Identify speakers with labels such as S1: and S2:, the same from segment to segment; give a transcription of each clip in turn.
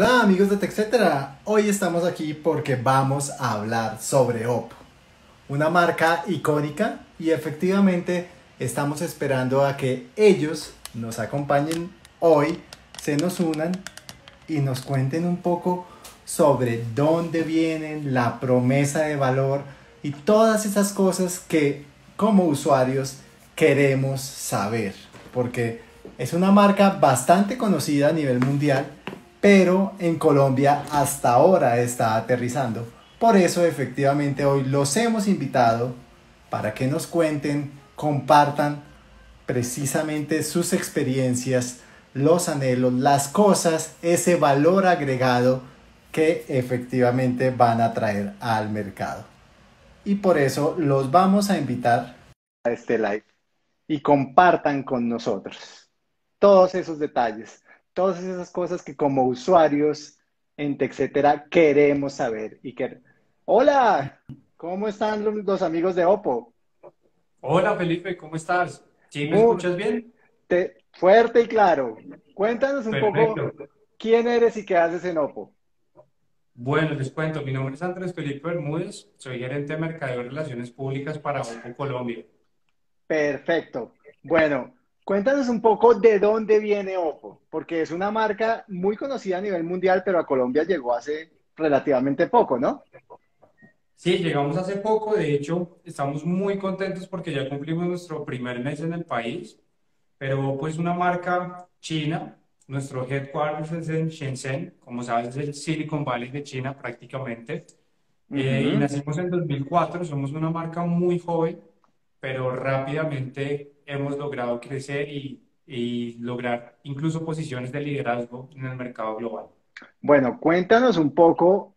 S1: Hola amigos de TechCetera, hoy estamos aquí porque vamos a hablar sobre Oppo, una marca icónica y efectivamente estamos esperando a que ellos nos acompañen hoy, se nos unan y nos cuenten un poco sobre dónde vienen, la promesa de valor y todas esas cosas que como usuarios queremos saber, porque es una marca bastante conocida a nivel mundial pero en Colombia hasta ahora está aterrizando. Por eso efectivamente hoy los hemos invitado para que nos cuenten, compartan precisamente sus experiencias, los anhelos, las cosas, ese valor agregado que efectivamente van a traer al mercado. Y por eso los vamos a invitar a este live y compartan con nosotros todos esos detalles todas esas cosas que como usuarios en TechCetera queremos saber. Y que... Hola, ¿cómo están los, amigos de Oppo?
S2: Hola Felipe, ¿cómo estás? ¿Sí me escuchas bien?
S1: fuerte y claro. Cuéntanos un poco quién eres y qué haces en Oppo.
S2: Bueno, les cuento, mi nombre es Andrés Felipe Bermúdez, soy gerente de Mercadeo y Relaciones Públicas para Oppo Colombia.
S1: Perfecto. Bueno, Cuéntanos un poco de dónde viene Oppo, porque es una marca muy conocida a nivel mundial, pero a Colombia llegó hace relativamente poco, ¿no?
S2: Sí, llegamos hace poco, de hecho, estamos muy contentos porque ya cumplimos nuestro primer mes en el país, pero Oppo es una marca china, nuestro headquarters es en Shenzhen, como sabes, es el Silicon Valley de China prácticamente, eh, y nacimos en 2004, somos una marca muy joven, pero rápidamente hemos logrado crecer y, y lograr incluso posiciones de liderazgo en el mercado global.
S1: Bueno, cuéntanos un poco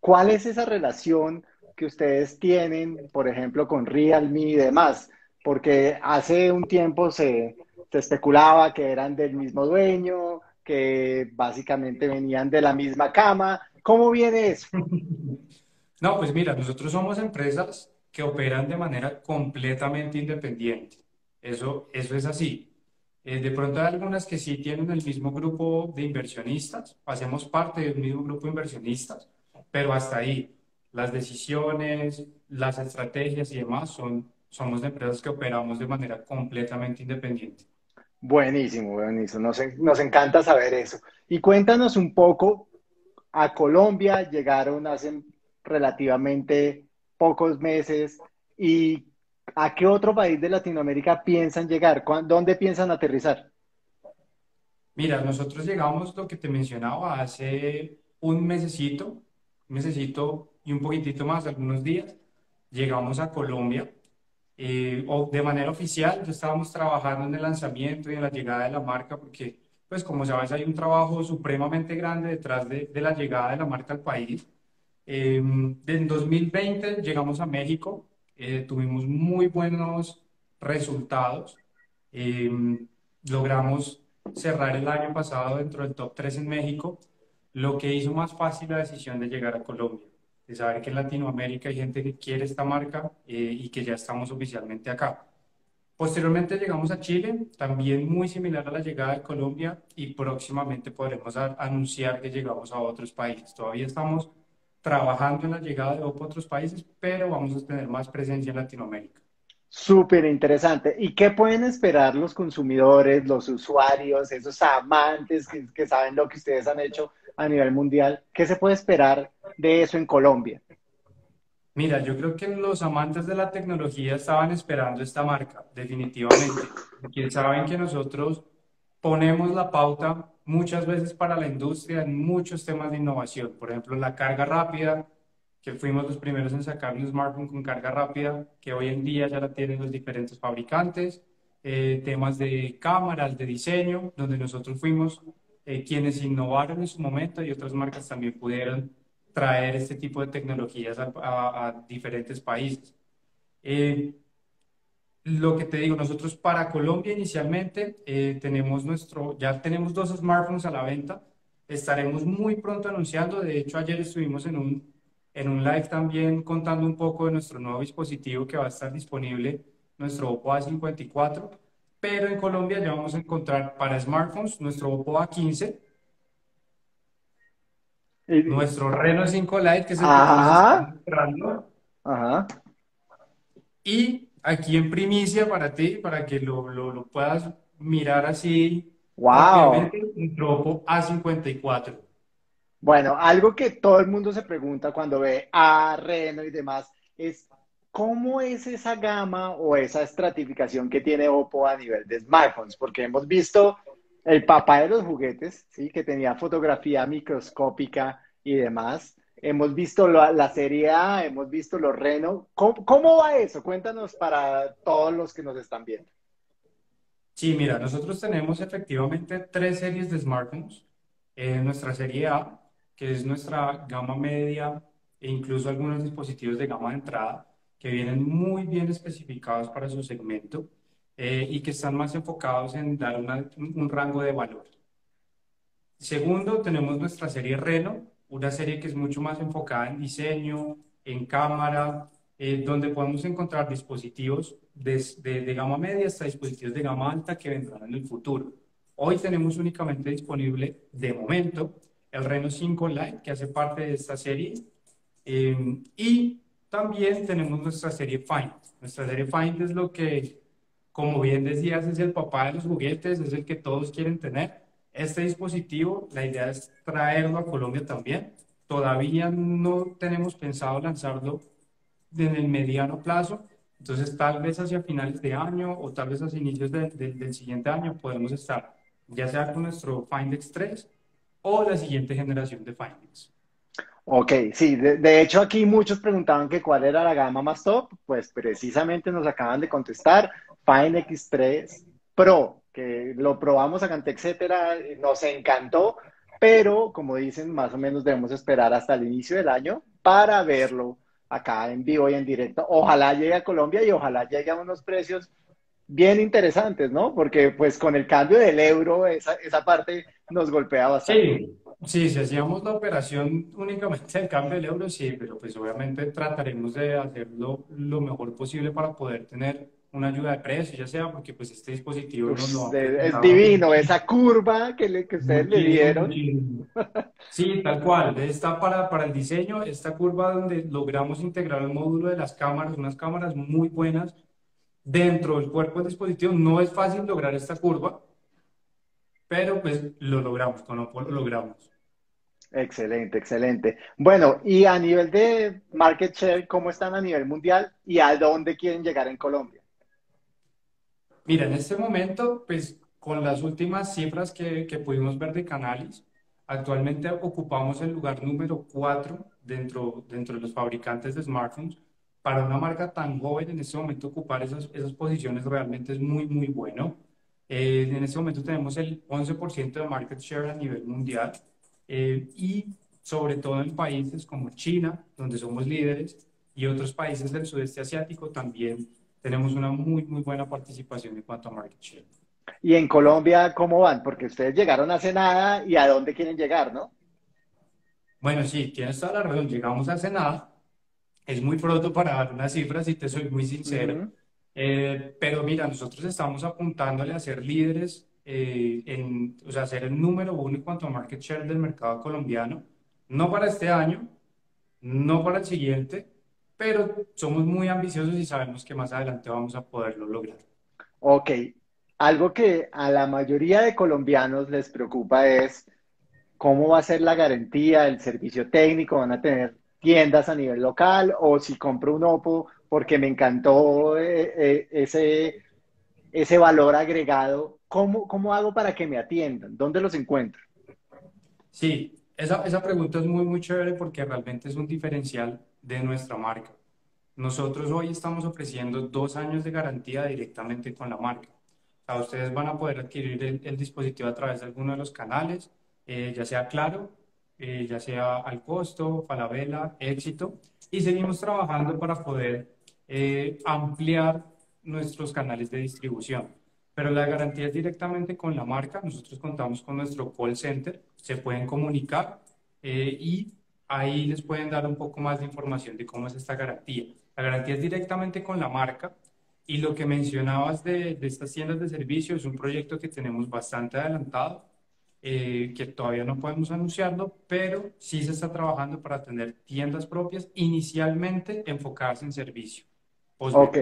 S1: cuál es esa relación que ustedes tienen, por ejemplo, con Realme y demás, porque hace un tiempo se, se especulaba que eran del mismo dueño, que básicamente venían de la misma cama. ¿Cómo viene eso?
S2: No, pues mira, nosotros somos empresas que operan de manera completamente independiente. Eso, eso es así. Eh, de pronto hay algunas que sí tienen el mismo grupo de inversionistas, hacemos parte del mismo grupo de inversionistas, pero hasta ahí. Las decisiones, las estrategias y demás son, somos de empresas que operamos de manera completamente independiente.
S1: Buenísimo, buenísimo. Nos, nos encanta saber eso. Y cuéntanos un poco, a Colombia llegaron hace relativamente pocos meses y ¿A qué otro país de Latinoamérica piensan llegar? ¿Dónde piensan aterrizar?
S2: Mira, nosotros llegamos, lo que te mencionaba, hace un mesecito, un mesecito y un poquitito más, algunos días, llegamos a Colombia. Eh, de manera oficial, ya estábamos trabajando en el lanzamiento y en la llegada de la marca, porque, pues como sabes, hay un trabajo supremamente grande detrás de, la llegada de la marca al país. Eh, en 2020 llegamos a México, eh, tuvimos muy buenos resultados. Em, logramos cerrar el año pasado dentro del top 3 en México, lo que hizo más fácil la decisión de llegar a Colombia, de saber que en Latinoamérica hay gente que quiere esta marca eh, y que ya estamos oficialmente acá. Posteriormente llegamos a Chile, también muy similar a la llegada de Colombia y próximamente podremos anunciar que llegamos a otros países. Todavía estamos trabajando en la llegada de otros países, pero vamos a tener más presencia en Latinoamérica.
S1: Súper interesante. ¿Y qué pueden esperar los consumidores, los usuarios, esos amantes que, que, saben lo que ustedes han hecho a nivel mundial? ¿Qué se puede esperar de eso en Colombia?
S2: Mira, yo creo que los amantes de la tecnología estaban esperando esta marca, definitivamente. Porque saben que nosotros ponemos la pauta muchas veces para la industria en muchos temas de innovación. Por ejemplo, la carga rápida, que fuimos los primeros en sacar un smartphone con carga rápida, que hoy en día ya la tienen los diferentes fabricantes. Eh, temas de cámaras, de diseño, donde nosotros fuimos eh, quienes innovaron en su momento y otras marcas también pudieron traer este tipo de tecnologías a, diferentes países. Eh, lo que te digo, nosotros para Colombia inicialmente eh, tenemos nuestro, ya tenemos dos smartphones a la venta. Estaremos muy pronto anunciando. De hecho, ayer estuvimos en un, en un live también contando un poco de nuestro nuevo dispositivo que va a estar disponible, nuestro Oppo A54. Pero en Colombia ya vamos a encontrar para smartphones nuestro Oppo A15 nuestro Reno 5 Lite, que es el que mostrando.
S1: Ajá.
S2: Y aquí en primicia para ti, para que lo, lo, lo puedas mirar así
S1: Wow.
S2: un Tropo A54.
S1: Bueno, algo que todo el mundo se pregunta cuando ve a Reno y demás es ¿cómo es esa gama o esa estratificación que tiene Oppo a nivel de smartphones? Porque hemos visto el papá de los juguetes, ¿sí? Que tenía fotografía microscópica y demás. Hemos visto la, la serie A, hemos visto los Reno. ¿Cómo, cómo va eso? Cuéntanos para todos los que nos están viendo.
S2: Sí, mira, nosotros tenemos efectivamente tres series de smartphones. Eh, nuestra serie A, que es nuestra gama media e incluso algunos dispositivos de gama de entrada que vienen muy bien especificados para su segmento eh, y que están más enfocados en dar una- un rango de valor. Segundo, tenemos nuestra serie Reno, una serie que es mucho más enfocada en diseño, en cámara, eh, donde podemos encontrar dispositivos des- de, de gama media hasta dispositivos de gama alta que vendrán en el futuro. Hoy tenemos únicamente disponible, de momento, el Reno 5 Lite, que hace parte de esta serie, eh, y también tenemos nuestra serie Find. Nuestra serie Find es lo que, como bien decías, es el papá de los juguetes, es el que todos quieren tener. Este dispositivo, la idea es traerlo a Colombia también. Todavía no tenemos pensado lanzarlo en el mediano plazo, entonces tal vez hacia finales de año o tal vez hacia inicios de- de- del siguiente año podemos estar ya sea con nuestro Findex 3 o la siguiente generación de Findex.
S1: Ok, sí, de, de hecho aquí muchos preguntaban que cuál era la gama más top, pues precisamente nos acaban de contestar Find X3 Pro, que lo probamos acá, etcétera, nos encantó, pero como dicen, más o menos debemos esperar hasta el inicio del año para verlo acá en vivo y en directo. Ojalá llegue a Colombia y ojalá llegue a unos precios bien interesantes, ¿no? Porque pues con el cambio del euro, esa, esa parte nos golpea bastante.
S2: Sí, sí, si hacíamos la operación únicamente del cambio del euro, sí, pero pues obviamente trataremos de hacerlo lo mejor posible para poder tener una ayuda de precio, ya sea porque pues este dispositivo
S1: Uf,
S2: han
S1: es, divino, esa curva que, le- que ustedes le dieron.
S2: muchísimo. Sí, tal cual. Está para, para el diseño, esta curva donde logramos integrar el módulo de las cámaras, unas cámaras muy buenas dentro del cuerpo del dispositivo. No es fácil lograr esta curva, pero pues lo logramos, con Oppo lo logramos.
S1: Excelente, excelente. Bueno, y a nivel de market share, ¿cómo están a nivel mundial y a dónde quieren llegar en Colombia?
S2: Mira, en este momento, pues con las últimas cifras que, que pudimos ver de Canalys, actualmente ocupamos el lugar número 4 dentro, dentro de los fabricantes de smartphones. Para una marca tan joven, en este momento ocupar esas, esas posiciones realmente es muy, muy bueno. Eh, en este momento tenemos el 11% de market share a nivel mundial eh, y sobre todo en países como China, donde somos líderes, y otros países del sudeste asiático también tenemos una muy, muy buena participación en cuanto a market share.
S1: Y en Colombia, ¿cómo van? Porque ustedes llegaron hace nada y a dónde quieren llegar, ¿no?
S2: Bueno, sí, tienes toda la razón. Llegamos hace nada. Es muy pronto para dar unas cifras, si te soy muy sincero.
S1: Ujú.
S2: Eh, pero mira, nosotros estamos apuntándole a ser líderes, eh, en, o sea, ser el número uno en cuanto a market share del mercado colombiano. No para este año, no para el siguiente, pero somos muy ambiciosos y sabemos que más adelante vamos a poderlo lograr.
S1: Ok, algo que a la mayoría de colombianos les preocupa es cómo va a ser la garantía, el servicio técnico, van a tener tiendas a nivel local o si compro un Oppo porque me encantó eh, eh, ese, ese valor agregado, ¿cómo, cómo hago para que me atiendan? ¿Dónde los encuentro?
S2: Sí, esa, esa pregunta es muy, muy chévere porque realmente es un diferencial de nuestra marca. Nosotros hoy estamos ofreciendo dos años de garantía directamente con la marca. O sea, ustedes van a poder adquirir el, el dispositivo a través de alguno de los canales, eh, ya sea Claro, eh, ya sea al costo, Falabella, Éxito, y seguimos trabajando para poder eh, ampliar nuestros canales de distribución. Pero la garantía es directamente con la marca. Nosotros contamos con nuestro call center, se pueden comunicar eh, y ahí les pueden dar un poco más de información de cómo es esta garantía. La garantía es directamente con la marca y lo que mencionabas de, de estas tiendas de servicio es un proyecto que tenemos bastante adelantado. eh, que todavía no podemos anunciarlo, pero sí se está trabajando para tener tiendas propias, inicialmente enfocadas en servicio.
S1: Ok,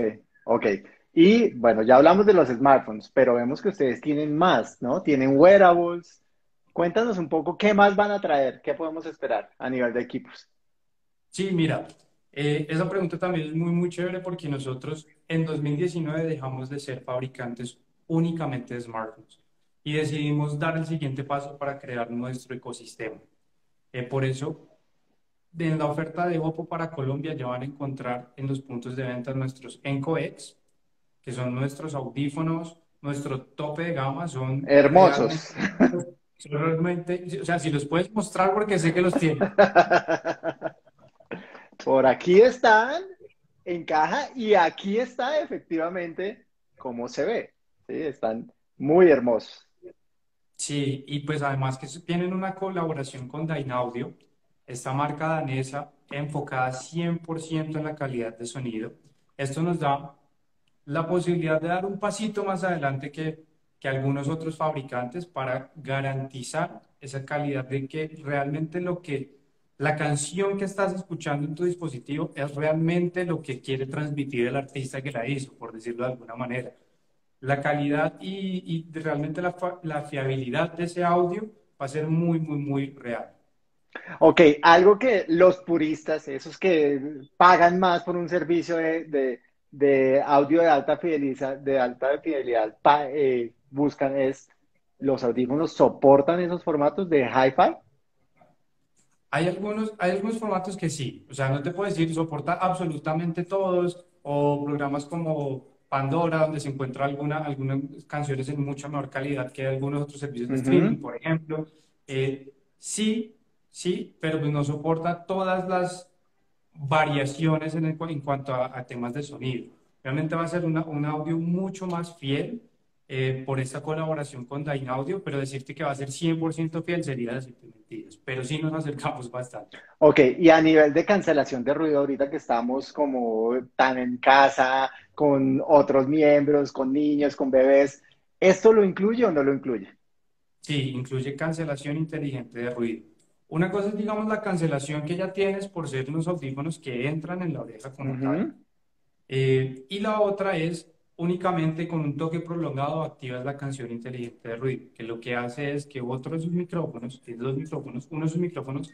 S1: ok. Y bueno, ya hablamos de los smartphones, pero vemos que ustedes tienen más, ¿no? Tienen wearables. Cuéntanos un poco qué más van a traer, qué podemos esperar a nivel de equipos.
S2: Sí, mira, eh, esa pregunta también es muy, muy chévere porque nosotros en 2019 dejamos de ser fabricantes únicamente de smartphones y decidimos dar el siguiente paso para crear nuestro ecosistema. Eh, por eso, en la oferta de Oppo para Colombia ya van a encontrar en los puntos de venta nuestros EncoX, que son nuestros audífonos, nuestro tope de gama, son
S1: hermosos.
S2: Realmente, o sea, si los puedes mostrar porque sé que los tienes.
S1: Por aquí están en caja y aquí está efectivamente cómo se ve. ¿sí? Están muy hermosos.
S2: Sí, y pues además que tienen una colaboración con Dynaudio, esta marca danesa enfocada 100% en la calidad de sonido. Esto nos da la posibilidad de dar un pasito más adelante que, que algunos otros fabricantes para garantizar esa calidad de que realmente lo que la canción que estás escuchando en tu dispositivo es realmente lo que quiere transmitir el artista que la hizo, por decirlo de alguna manera. La calidad y, realmente la, fiabilidad de ese audio va a ser muy, muy, muy real.
S1: Ok, algo que los puristas, esos que pagan más por un servicio de, de audio de alta fidelidad, de alta fidelidad eh, buscan es, ¿los audífonos soportan esos formatos de hi-fi?
S2: Hay algunos, hay algunos formatos que sí, o sea, no te puedo decir soporta absolutamente todos, o programas como Pandora, donde se encuentra alguna, algunas canciones en mucha mejor calidad que algunos otros servicios de streaming, por ejemplo. Eh, sí, sí, pero pues no soporta todas las variaciones en, en cuanto a, temas de sonido. Realmente va a ser una, un audio mucho más fiel eh, por esta colaboración con Dynaudio, pero decirte que va a ser 100% fiel sería decirte mentiras, pero sí nos acercamos bastante.
S1: Ok, y a nivel de cancelación de ruido, ahorita que estamos como tan en casa, con otros miembros, con niños, con bebés, ¿esto lo incluye o no lo incluye?
S2: Sí, incluye cancelación inteligente de ruido. Una cosa es, digamos, la cancelación que ya tienes por ser unos audífonos que entran en la oreja como tal. Eh, y la otra es únicamente con un toque prolongado activas la canción inteligente de ruido, que lo que hace es que otro de sus micrófonos, que dos micrófonos, uno de sus micrófonos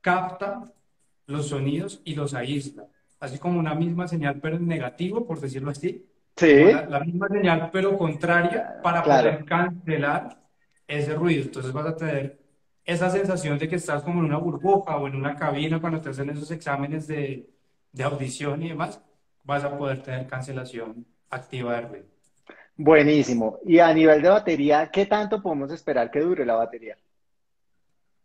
S2: capta los sonidos y los aísla, así como una misma señal, pero en negativo, por decirlo así.
S1: Sí.
S2: La, misma señal, pero contraria, para poder cancelar ese ruido. Entonces vas a tener esa sensación de que estás como en una burbuja o en una cabina cuando te hacen esos exámenes de, de audición y demás, vas a poder tener cancelación activa de ruido.
S1: Buenísimo. Y a nivel de batería, ¿qué tanto podemos esperar que dure la batería?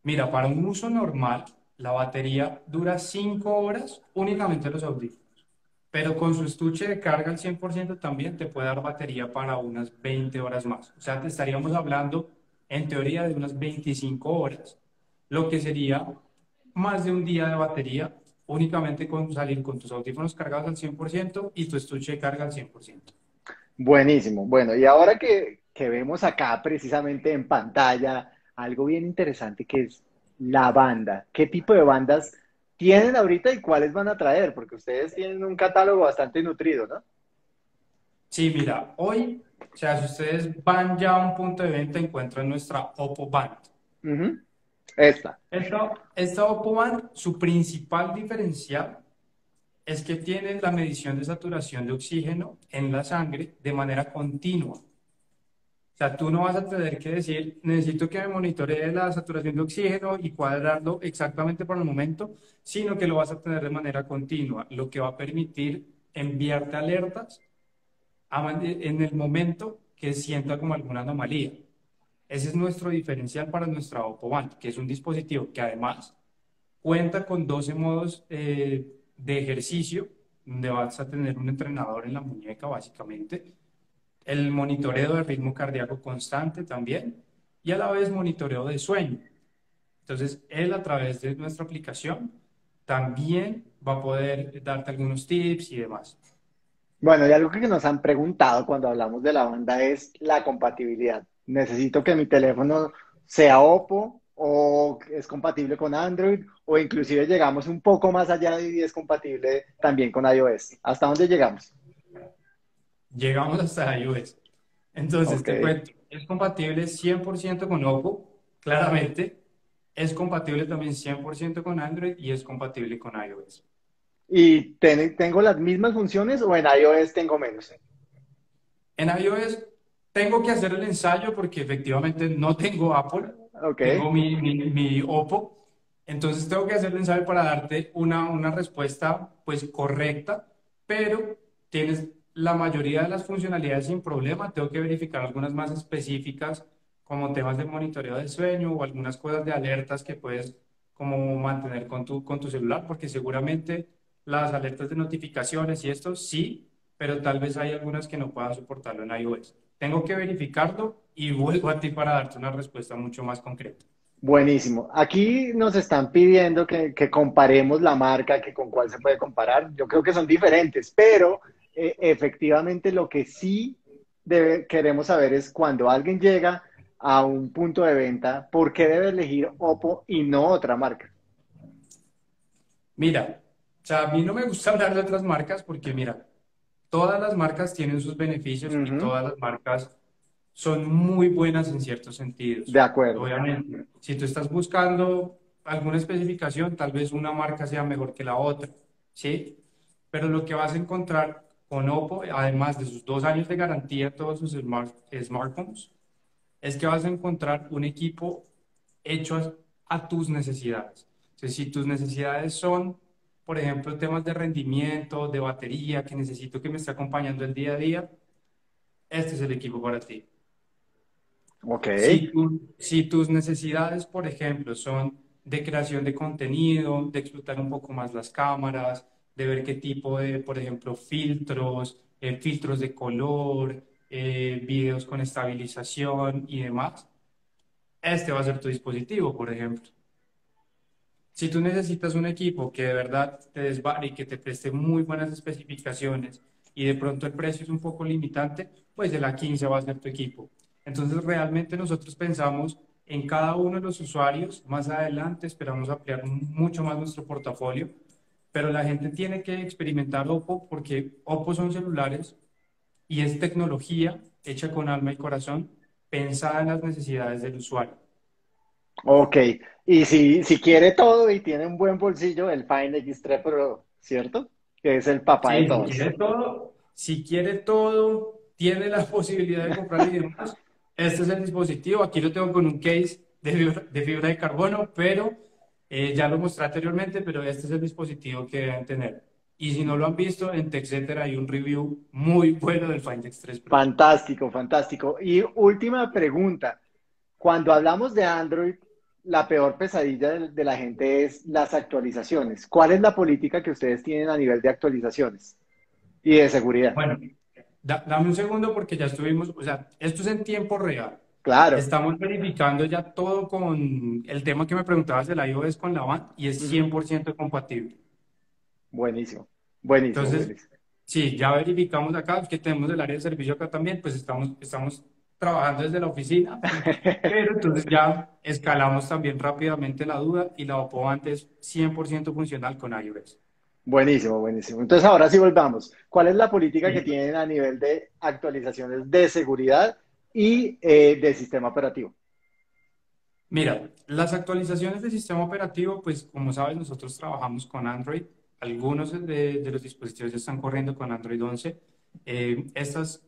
S2: Mira, para un uso normal, la batería dura 5 horas únicamente los audífonos. Pero con su estuche de carga al 100% también te puede dar batería para unas 20 horas más. O sea, te estaríamos hablando en teoría de unas 25 horas, lo que sería más de un día de batería únicamente con salir con tus audífonos cargados al 100% y tu estuche de carga al 100%.
S1: Buenísimo. Bueno, y ahora que, que vemos acá precisamente en pantalla algo bien interesante que es la banda. ¿Qué tipo de bandas tienen ahorita y cuáles van a traer? Porque ustedes tienen un catálogo bastante nutrido, ¿no?
S2: Sí, mira, hoy, o sea, si ustedes van ya a un punto de venta, encuentran nuestra Oppo Band.
S1: Esta.
S2: Esta, esta Oppo Band, su principal diferencial es que tiene la medición de saturación de oxígeno en la sangre de manera continua. O sea, tú no vas a tener que decir, necesito que me monitoree la saturación de oxígeno y cuadrarlo exactamente por el momento, sino que lo vas a tener de manera continua, lo que va a permitir enviarte alertas en el momento que sienta como alguna anomalía. Ese es nuestro diferencial para nuestra Oppo Band, que es un dispositivo que además cuenta con 12 modos eh, de ejercicio, donde vas a tener un entrenador en la muñeca básicamente, el monitoreo de ritmo cardíaco constante también, y a la vez monitoreo de sueño. Entonces, él a través de nuestra aplicación también va a poder darte algunos tips y demás.
S1: Bueno, y algo que nos han preguntado cuando hablamos de la banda es la compatibilidad necesito que mi teléfono sea Oppo o es compatible con Android o inclusive llegamos un poco más allá y es compatible también con iOS. ¿Hasta dónde llegamos?
S2: Llegamos hasta iOS. Entonces, te cuento, es compatible 100% con Oppo, claramente. Es compatible también 100% con Android y es compatible con iOS.
S1: ¿Y tengo las mismas funciones o en iOS tengo menos?
S2: En iOS tengo que hacer el ensayo porque efectivamente no tengo Apple, tengo mi, mi, Oppo, entonces tengo que hacer el ensayo para darte una, una respuesta pues correcta, pero tienes la mayoría de las funcionalidades sin problema, tengo que verificar algunas más específicas como temas de monitoreo del sueño o algunas cosas de alertas que puedes como mantener con tu, con tu celular, porque seguramente las alertas de notificaciones y esto sí, pero tal vez hay algunas que no puedan soportarlo en iOS. Tengo que verificarlo y vuelvo a ti para darte una respuesta mucho más concreta.
S1: Buenísimo. Aquí nos están pidiendo que, comparemos la marca, que con cuál se puede comparar. Yo creo que son diferentes, pero eh, efectivamente lo que sí queremos saber es cuando alguien llega a un punto de venta, ¿por qué debe elegir Oppo y no otra marca?
S2: Mira, sea, a mí no me gusta hablar de otras marcas porque, mira, todas las marcas tienen sus beneficios y todas las marcas son muy buenas en ciertos sentidos.
S1: De acuerdo.
S2: Obviamente, si tú estás buscando alguna especificación, tal vez una marca sea mejor que la otra, ¿sí? Pero lo que vas a encontrar con Oppo, además de sus dos años de garantía todos sus smartphones, es que vas a encontrar un equipo hecho a, tus necesidades. O si tus necesidades son por ejemplo, temas de rendimiento, de batería, que necesito que me esté acompañando el día a día, este es el equipo para ti.
S1: Ok.
S2: Si, tus necesidades, por ejemplo, son de creación de contenido, de explotar un poco más las cámaras, de ver qué tipo de, por ejemplo, filtros, eh, filtros de color, eh, videos con estabilización y demás, este va a ser tu dispositivo, por ejemplo. Si tú necesitas un equipo que de verdad te desvare y que te preste muy buenas especificaciones y de pronto el precio es un poco limitante, pues el A15 va a ser tu equipo. Entonces realmente nosotros pensamos en cada uno de los usuarios. Más adelante esperamos ampliar mucho más nuestro portafolio, pero la gente tiene que experimentar Oppo porque Oppo son celulares y es tecnología hecha con alma y corazón, pensada en las necesidades del usuario.
S1: Ok, y si, si quiere todo y tiene un buen bolsillo, el Find X3 Pro, ¿cierto? Que es el papá de todos.
S2: Si quiere todo, si quiere todo, tiene la posibilidad de comprar y demás. Este es el dispositivo. Aquí lo tengo con un case de fibra de, fibra de carbono, pero eh, ya lo mostré anteriormente, pero este es el dispositivo que deben tener. Y si no lo han visto, en TechCetera hay un review muy bueno del Find X3 Pro.
S1: Fantástico, fantástico. Y última pregunta. Cuando hablamos de Android, la peor pesadilla de, la gente es las actualizaciones. ¿Cuál es la política que ustedes tienen a nivel de actualizaciones y de seguridad?
S2: Bueno, dame un segundo porque ya estuvimos, o sea, esto es en tiempo real.
S1: Claro.
S2: Estamos verificando ya todo con el tema que me preguntabas del iOS con la van y es 100% compatible.
S1: Buenísimo, buenísimo. Entonces,
S2: sí, ya verificamos acá que tenemos el área de servicio acá también, pues estamos, estamos trabajando desde la oficina, pero entonces ya escalamos también rápidamente la duda y la OPO antes 100% funcional con iOS.
S1: Buenísimo, buenísimo. Entonces ahora sí volvamos. ¿Cuál es la política que tienen a nivel de actualizaciones de seguridad y eh, de sistema operativo?
S2: Mira, las actualizaciones de sistema operativo, pues como sabes, nosotros trabajamos con Android. Algunos de, los dispositivos ya están corriendo con Android 11. Eh, estas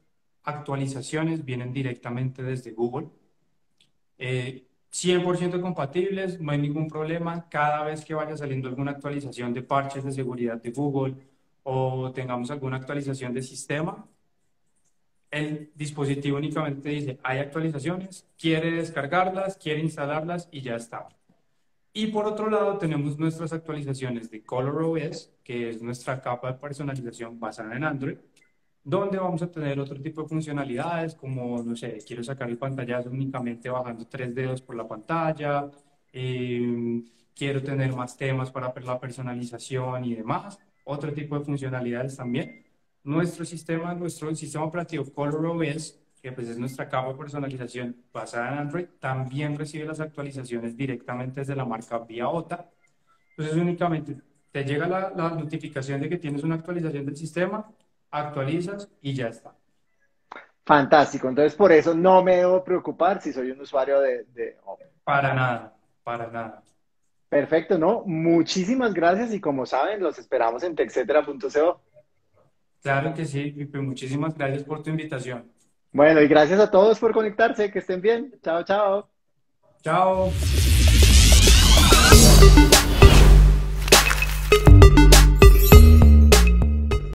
S2: actualizaciones vienen directamente desde Google. 100% eh, compatibles, no hay ningún problema. Cada vez que vaya saliendo alguna actualización de parches de seguridad de Google o tengamos alguna actualización de sistema, el dispositivo únicamente dice, hay actualizaciones, quiere descargarlas, quiere instalarlas y ya está. Y por otro lado tenemos nuestras actualizaciones de ColorOS, que es nuestra capa de personalización basada en Android, donde vamos a tener otro tipo de funcionalidades, como, no sé, quiero sacar el pantallazo únicamente bajando tres dedos por la pantalla, em, quiero tener más temas para la personalización y demás, otro tipo de funcionalidades también. Nuestro sistema, nuestro sistema operativo ColorOS que pues es nuestra capa de personalización basada en Android, también recibe las actualizaciones directamente desde la marca vía OTA. Entonces únicamente te llega la notificación de que tienes una actualización del sistema, actualizas y ya está.
S1: Fantástico. Entonces, por eso no me debo preocupar si soy un usuario de, de
S2: Para nada, para nada.
S1: Perfecto, ¿no? Muchísimas gracias y como saben, los esperamos en texetera.co.
S2: Claro que sí. Muchísimas gracias por tu invitación.
S1: Bueno, y gracias a todos por conectarse. Que estén bien. Chao, chao.
S2: Chao.